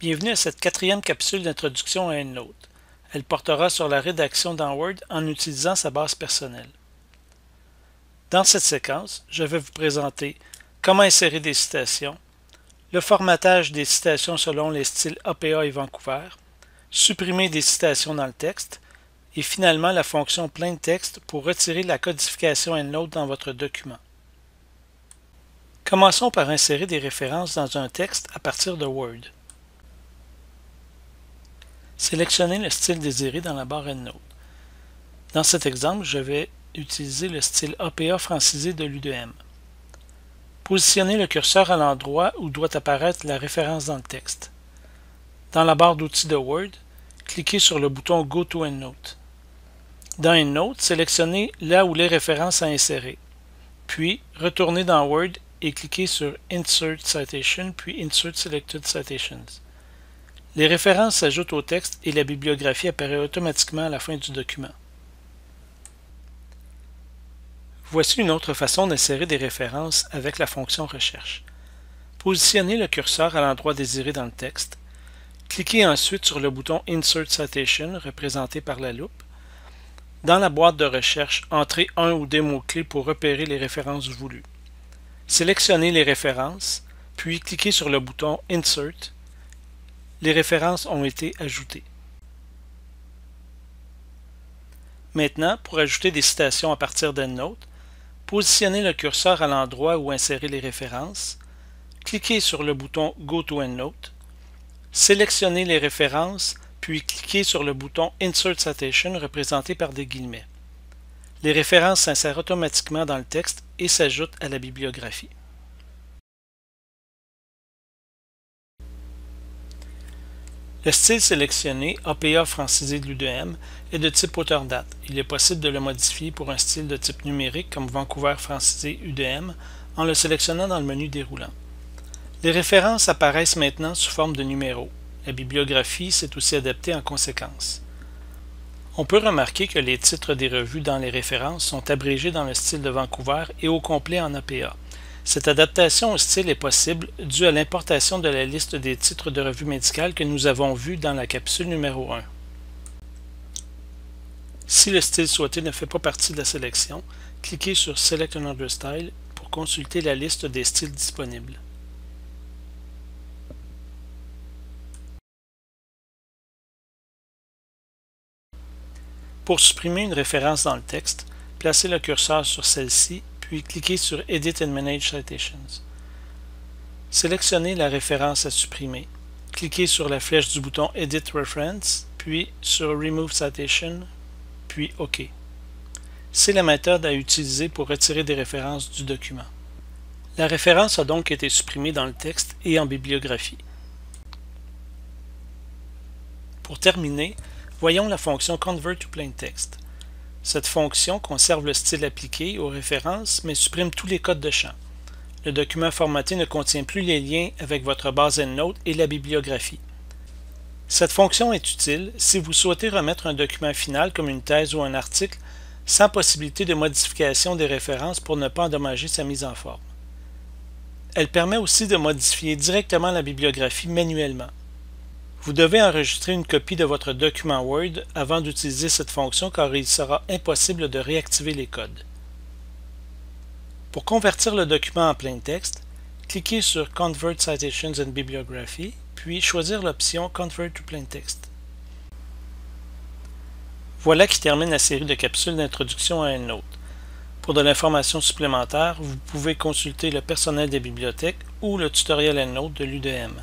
Bienvenue à cette quatrième capsule d'introduction à EndNote. Elle portera sur la rédaction dans Word en utilisant sa base personnelle. Dans cette séquence, je vais vous présenter comment insérer des citations, le formatage des citations selon les styles APA et Vancouver, supprimer des citations dans le texte, et finalement la fonction plein texte pour retirer la codification EndNote dans votre document. Commençons par insérer des références dans un texte à partir de Word. Sélectionnez le style désiré dans la barre EndNote. Dans cet exemple, je vais utiliser le style APA francisé de l'UDM. Positionnez le curseur à l'endroit où doit apparaître la référence dans le texte. Dans la barre d'outils de Word, cliquez sur le bouton Go to EndNote. Dans EndNote, sélectionnez là où les références à insérer. Puis, retournez dans Word et cliquez sur Insert Citation puis Insert Selected Citations. Les références s'ajoutent au texte et la bibliographie apparaît automatiquement à la fin du document. Voici une autre façon d'insérer des références avec la fonction Recherche. Positionnez le curseur à l'endroit désiré dans le texte. Cliquez ensuite sur le bouton Insert Citation représenté par la loupe. Dans la boîte de recherche, entrez un ou des mots-clés pour repérer les références voulues. Sélectionnez les références, puis cliquez sur le bouton Insert les références ont été ajoutées. Maintenant, pour ajouter des citations à partir d'EndNote, positionnez le curseur à l'endroit où insérer les références, cliquez sur le bouton Go to EndNote, sélectionnez les références, puis cliquez sur le bouton Insert Citation représenté par des guillemets. Les références s'insèrent automatiquement dans le texte et s'ajoutent à la bibliographie. Le style sélectionné, APA francisé de l'UDM, est de type auteur-date. Il est possible de le modifier pour un style de type numérique comme Vancouver francisé UDM en le sélectionnant dans le menu déroulant. Les références apparaissent maintenant sous forme de numéros. La bibliographie s'est aussi adaptée en conséquence. On peut remarquer que les titres des revues dans les références sont abrégés dans le style de Vancouver et au complet en APA. Cette adaptation au style est possible due à l'importation de la liste des titres de revues médicales que nous avons vus dans la capsule numéro 1. Si le style souhaité ne fait pas partie de la sélection, cliquez sur Select another style pour consulter la liste des styles disponibles. Pour supprimer une référence dans le texte, placez le curseur sur celle-ci puis cliquez sur Edit and Manage Citations. Sélectionnez la référence à supprimer. Cliquez sur la flèche du bouton Edit Reference, puis sur Remove Citation, puis OK. C'est la méthode à utiliser pour retirer des références du document. La référence a donc été supprimée dans le texte et en bibliographie. Pour terminer, voyons la fonction Convert to Plain Text. Cette fonction conserve le style appliqué aux références, mais supprime tous les codes de champ. Le document formaté ne contient plus les liens avec votre base EndNote et la bibliographie. Cette fonction est utile si vous souhaitez remettre un document final comme une thèse ou un article sans possibilité de modification des références pour ne pas endommager sa mise en forme. Elle permet aussi de modifier directement la bibliographie manuellement. Vous devez enregistrer une copie de votre document Word avant d'utiliser cette fonction car il sera impossible de réactiver les codes. Pour convertir le document en plain texte, cliquez sur Convert Citations and Bibliography, puis choisir l'option Convert to Plain Text. Voilà qui termine la série de capsules d'introduction à EndNote. Pour de l'information supplémentaire, vous pouvez consulter le personnel des bibliothèques ou le tutoriel EndNote de l'UDM.